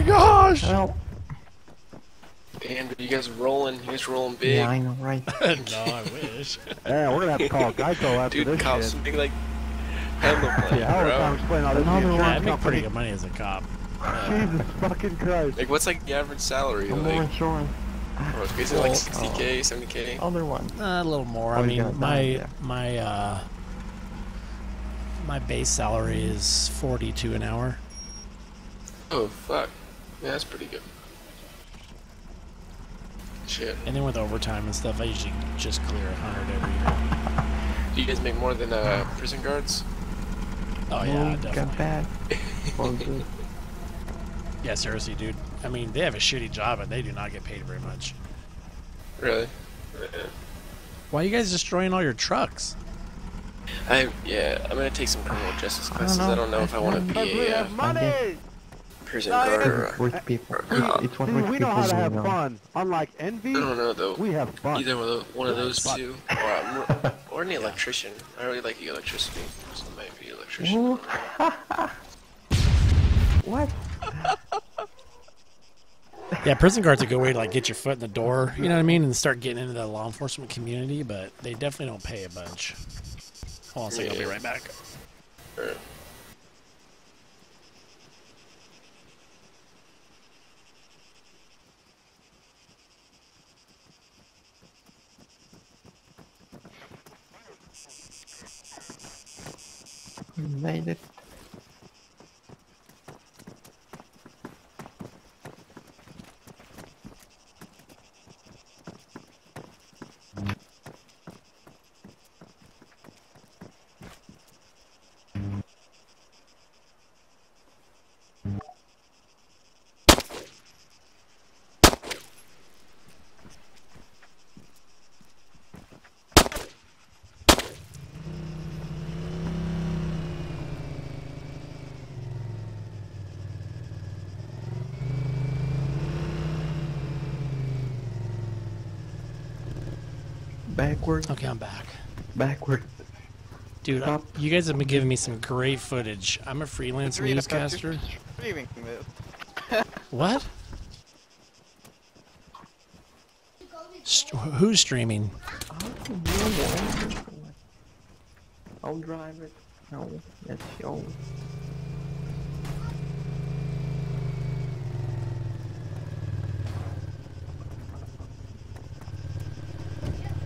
my gosh! Help. Damn, dude, you guys are rolling. You guys are rolling big. Yeah, I know, right? no, I wish. Yeah, we're gonna have to call Geico after Dude, this cops shit. make like hella money, Yeah, bro. I'm explaining all this to Another one. Yeah, I insurance make pretty good money as a cop. Jesus fucking Christ. Like, what's like the average salary? No more Like, insurance. oh, is it like 60k, 70k? Other one. Uh, a little more. Oh, I mean, my yeah. my uh, my base salary is forty-two an hour. Oh, fuck. Yeah, that's pretty good. Shit. And then with overtime and stuff, I usually just clear a hundred every year. Do you guys make more than uh, prison guards? Oh yeah, Got definitely. bad. Well, good. Yeah, seriously, dude. I mean, they have a shitty job and they do not get paid very much. Really? Why are you guys destroying all your trucks? I yeah, I'm gonna take some criminal justice I don't classes. I don't know if I want to be we a uh, have money! Prison No, it guard. isn't. Or, people. Uh, It's what Dude, rich we know people how to have fun. Unlike Envy, I don't know though. we have fun. Either one of, those, one of those two, or I'm, or an electrician. I really like electricity, so I might be an electrician. What? Yeah, prison guard's a good way to like get your foot in the door. You know what I mean, and start getting into the law enforcement community. But they definitely don't pay a bunch. Hold on a second, I'll be right back. Made it. Backward, Okay, I'm back. backward. Dude, I, you guys have been giving me some great footage. I'm a freelance Read newscaster. your Streaming this. What? St- who's streaming? I'll drive it. No, that's yours.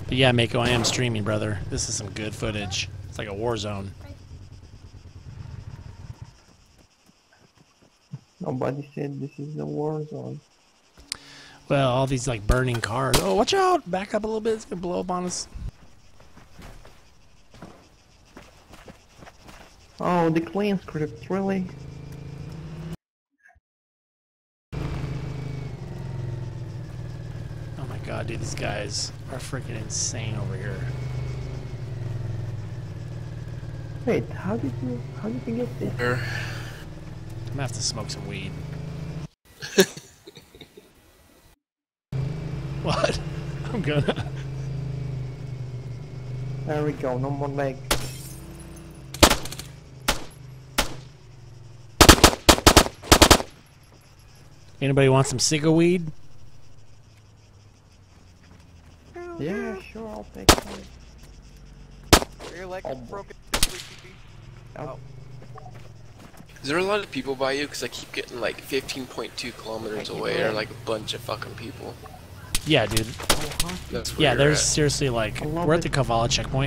But yeah, Mako, I am streaming, brother. This is some good footage. It's like a war zone. Nobody said this is a war zone. Well, all these like burning cars. Oh, watch out! Back up a little bit. It's gonna blow up on us. Oh, the clean script, really? Oh my god, dude, these guys are freaking insane over here. Wait, how did you, how did you get this? or, I'm gonna have to smoke some weed. what? I'm gonna. There we go, no more leg. Anybody want some cigga weed? Yeah, sure, I'll. Your leg Oh, is broken. Oh. is there a lot of people by you? Because I keep getting like 15.2 kilometers away, or like a bunch of fucking people. Yeah, dude. Oh, huh? That's where Yeah, there's at. seriously like we're at the Kavala checkpoint.